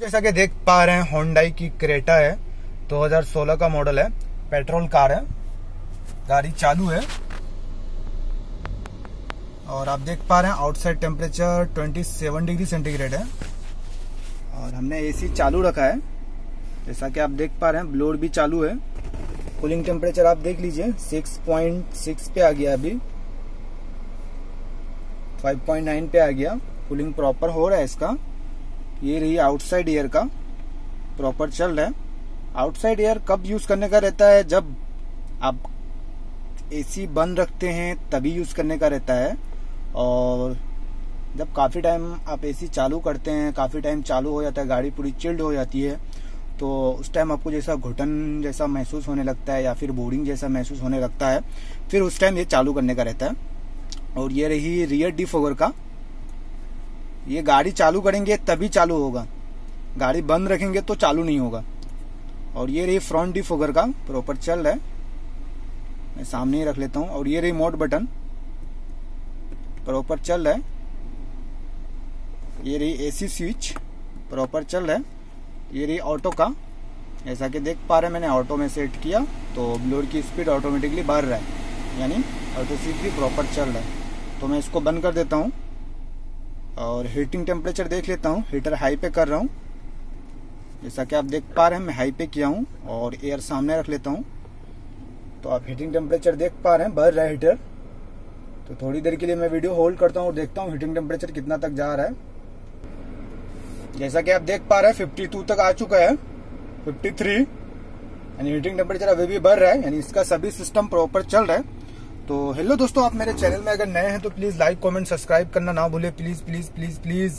जैसा कि देख पा रहे हैं होंडाई की क्रेटा है 2016 का मॉडल है पेट्रोल कार है, गाड़ी चालू है। और आप देख पा रहे हैं आउटसाइड टेम्परेचर 27 डिग्री सेंटीग्रेड है। और हमने एसी चालू रखा है, जैसा कि आप देख पा रहे हैं ब्लोड भी चालू है। कूलिंग टेम्परेचर आप देख लीजिए 6.6 पे आ गया अभी। 5.9 पे आ गया। कूलिंग प्रॉपर हो रहा है इसका। ये रही आउटसाइड एयर का प्रॉपर चल रहा है। आउटसाइड एयर कब यूज़ करने का रहता है? जब आप एसी बंद रखते हैं, तभी यूज़ करने का रहता है। और जब काफ़ी टाइम आप एसी चालू करते हैं, काफ़ी टाइम चालू हो जाता है, गाड़ी पूरी चिल्ड हो जाती है तो उस टाइम आपको जैसा घुटन जैसा महसूस होने लगता है या फिर बोरिंग जैसा महसूस होने लगता है, फिर उस टाइम ये चालू करने का रहता है। और ये रही रियर डिफोगर का ये गाड़ी चालू करेंगे, तभी चालू होगा। गाड़ी बंद रखेंगे तो चालू नहीं होगा। और ये रही फ्रंट डिफोगर का प्रॉपर चल रहा है। मैं सामने ही रख लेता हूँ। और ये रही मोड बटन प्रॉपर चल रहा है। ये रही एसी स्विच प्रॉपर चल रहा है। ये रही ऑटो का। जैसा कि देख पा रहे मैंने ऑटो में सेट किया तो ब्लोड की स्पीड ऑटोमेटिकली बढ़ रहा है। यानी ऑटो स्विच भी प्रॉपर चल रहा है। तो मैं इसको बंद कर देता हूँ। और हीटिंग टेम्परेचर देख लेता हूँ। हीटर हाई पे कर रहा हूँ। जैसा कि आप देख पा रहे हैं, मैं हाई पे किया हूँ और एयर सामने रख लेता हूँ। तो आप हीटिंग टेम्परेचर देख पा रहे हैं, बढ़ रहा है हीटर तो थोड़ी देर के लिए मैं वीडियो होल्ड करता हूँ और देखता हूँ हीटिंग टेम्परेचर कितना तक जा रहा है। जैसा कि आप देख पा रहे हैं 52 तक आ चुका है। 53 यानी हीटिंग टेम्परेचर अभी भी बढ़ रहा है, यानी इसका सभी सिस्टम प्रॉपर चल रहा है। तो हेलो दोस्तों, आप मेरे चैनल में अगर नए हैं तो प्लीज़ लाइक कमेंट सब्सक्राइब करना ना भूले। Please please please please